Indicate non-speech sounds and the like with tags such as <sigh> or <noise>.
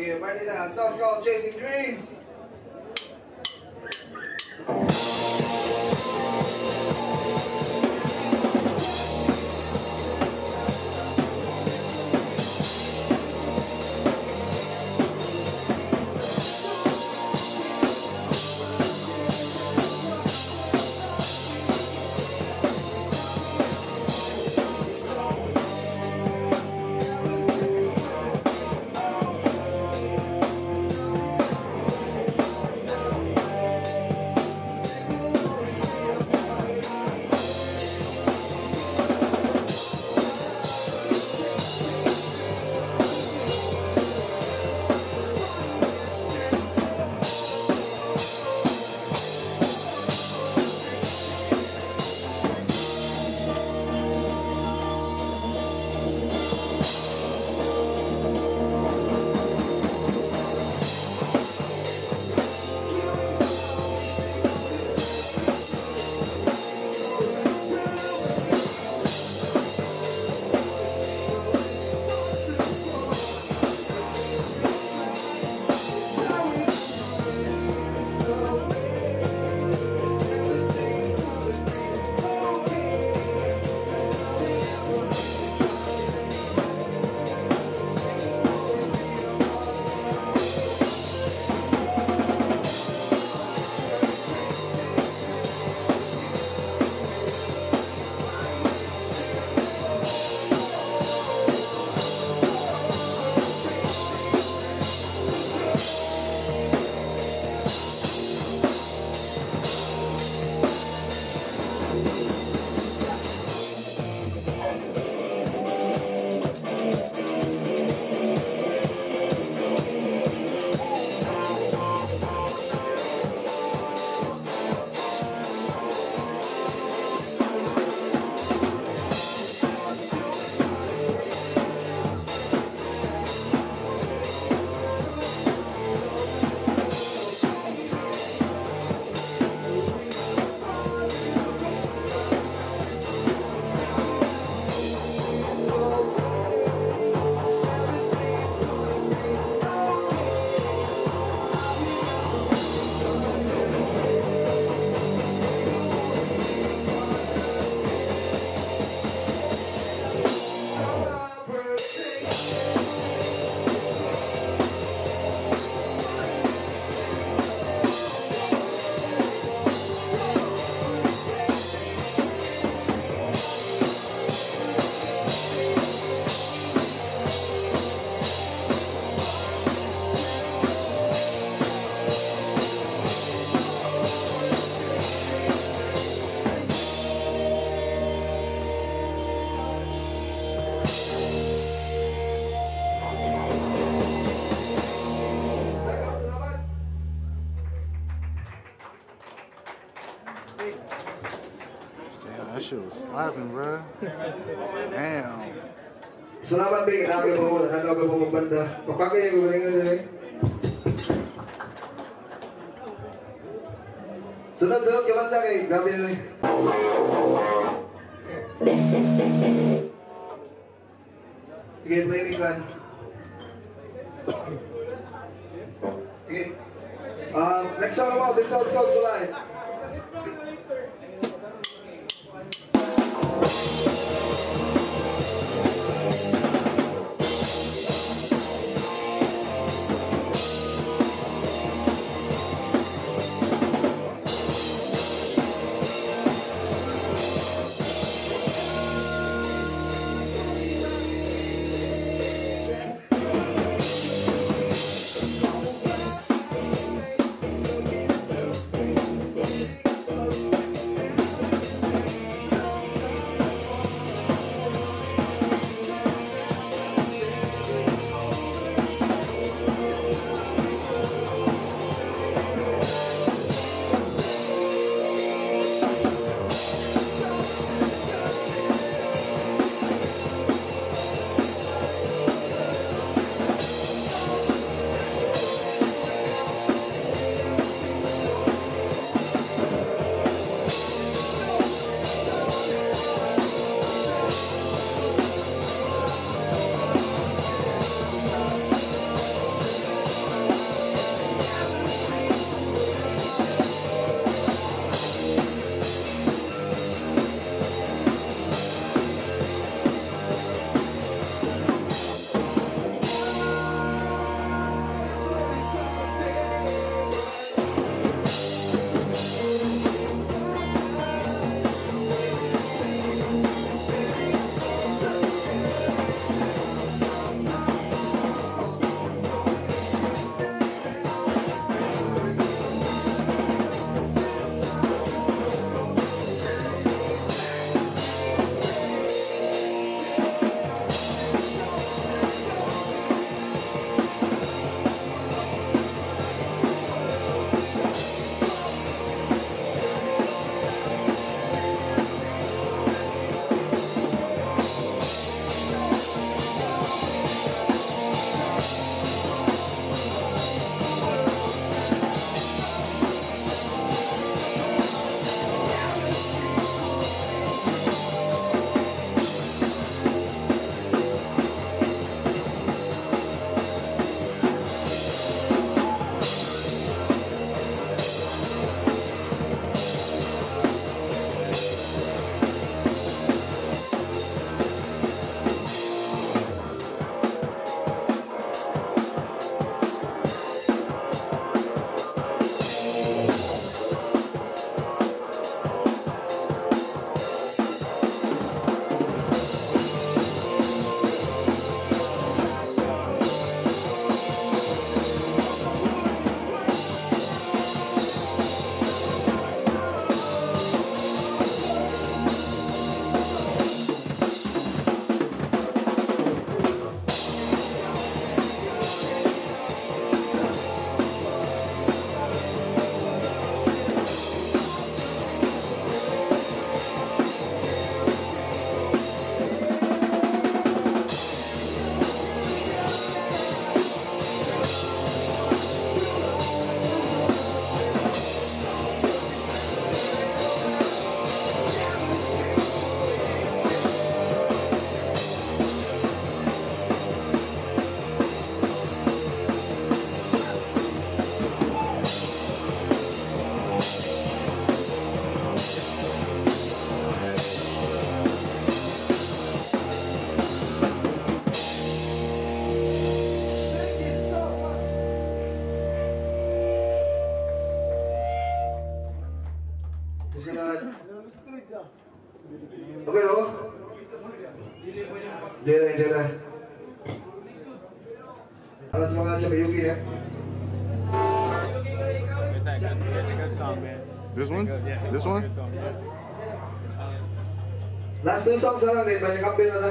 Yeah, ready now. Song's called Chasing Dreams. Shit slapping, bro. Damn. Salamat, Big. Mo. Nagawa po mong banda. Papakay ko rin nga. Sunod-sunod ka banda kay. Grabe na. Sige, play me one. <coughs> Sige. Um, next song naman, this song's called July. Alas mga dyan, may eh. It's a good, it's a good song, man. This one? Good, yeah. This one? Good song, yeah. Last two songs na lang din, balik kampi na na.